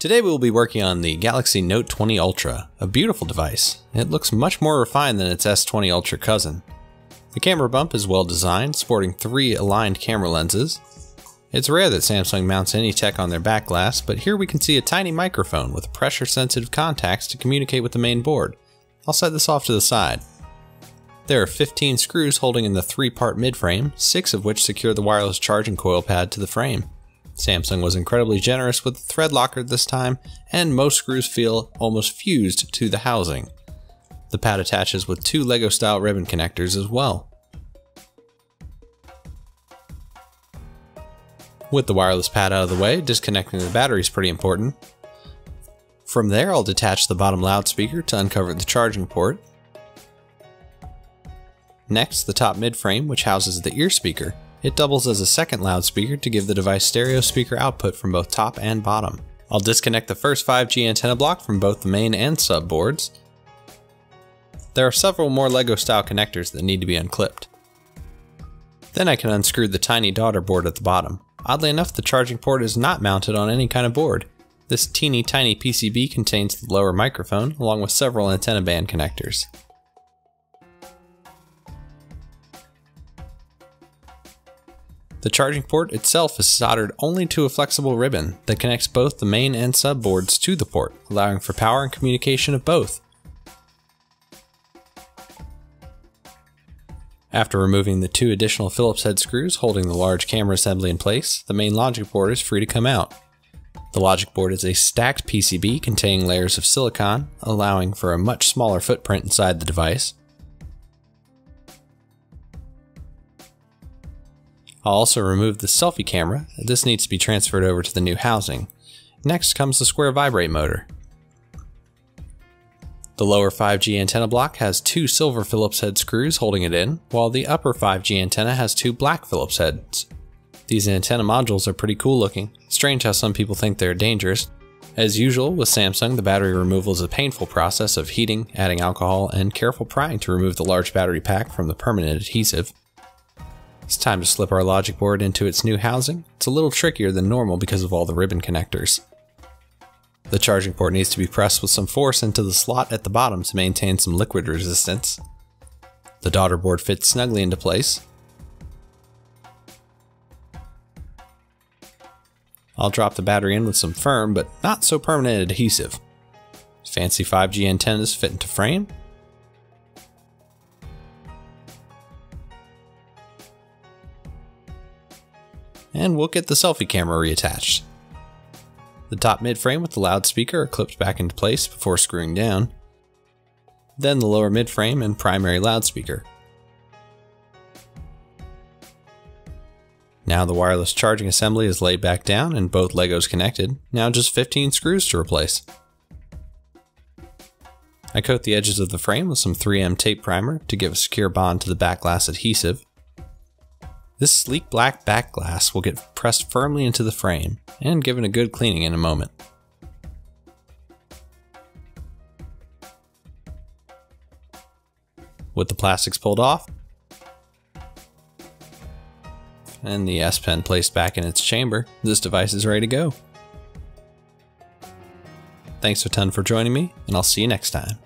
Today we will be working on the Galaxy Note 20 Ultra, a beautiful device. It looks much more refined than its S20 Ultra cousin. The camera bump is well designed, sporting three aligned camera lenses. It's rare that Samsung mounts any tech on their back glass, but here we can see a tiny microphone with pressure sensitive contacts to communicate with the main board. I'll set this off to the side. There are 15 screws holding in the three part midframe, six of which secure the wireless charging coil pad to the frame. Samsung was incredibly generous with the thread locker this time, and most screws feel almost fused to the housing. The pad attaches with two LEGO style ribbon connectors as well. With the wireless pad out of the way, disconnecting the battery is pretty important. From there, I'll detach the bottom loudspeaker to uncover the charging port. Next, the top mid frame, which houses the ear speaker. It doubles as a second loudspeaker to give the device stereo speaker output from both top and bottom. I'll disconnect the first 5G antenna block from both the main and sub boards. There are several more LEGO style connectors that need to be unclipped. Then I can unscrew the tiny daughter board at the bottom. Oddly enough, the charging port is not mounted on any kind of board. This teeny tiny PCB contains the lower microphone, along with several antenna band connectors. The charging port itself is soldered only to a flexible ribbon that connects both the main and sub boards to the port, allowing for power and communication of both. After removing the two additional Phillips head screws holding the large camera assembly in place, the main logic board is free to come out. The logic board is a stacked PCB containing layers of silicon, allowing for a much smaller footprint inside the device. I'll also remove the selfie camera, this needs to be transferred over to the new housing. Next comes the square vibrate motor. The lower 5G antenna block has two silver Phillips head screws holding it in, while the upper 5G antenna has two black Phillips heads. These antenna modules are pretty cool looking. Strange how some people think they're dangerous. As usual with Samsung, the battery removal is a painful process of heating, adding alcohol, and careful prying to remove the large battery pack from the permanent adhesive. It's time to slip our logic board into its new housing. It's a little trickier than normal because of all the ribbon connectors. The charging port needs to be pressed with some force into the slot at the bottom to maintain some liquid resistance. The daughter board fits snugly into place. I'll drop the battery in with some firm but not so permanent adhesive. Fancy 5G antennas fit into frame, and we'll get the selfie camera reattached. The top mid frame with the loudspeaker are clipped back into place before screwing down. Then the lower mid frame and primary loudspeaker. Now the wireless charging assembly is laid back down and both Legos connected, now just 15 screws to replace. I coat the edges of the frame with some 3M tape primer to give a secure bond to the back glass adhesive, this sleek black back glass will get pressed firmly into the frame and given a good cleaning in a moment. With the plastics pulled off, and the S Pen placed back in its chamber, this device is ready to go. Thanks a ton for joining me, and I'll see you next time.